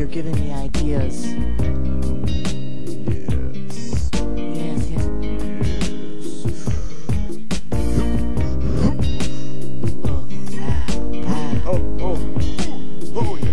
you're giving me ideas. Yes. Yes, yes. oh, ah, ah. oh, oh, oh, yeah.